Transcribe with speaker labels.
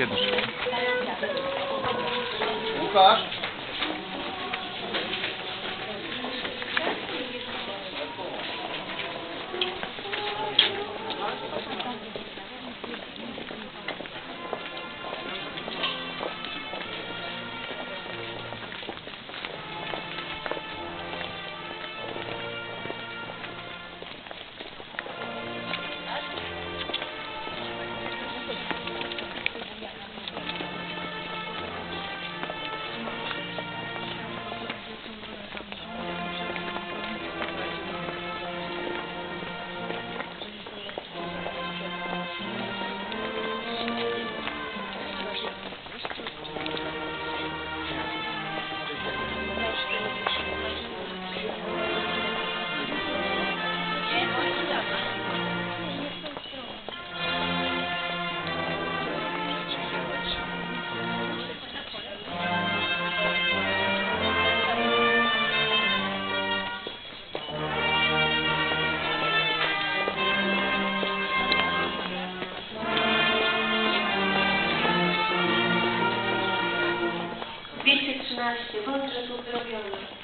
Speaker 1: Jedno.
Speaker 2: Łukasz?
Speaker 3: Dwieście trzynaście, bądźże tu wyrobiony.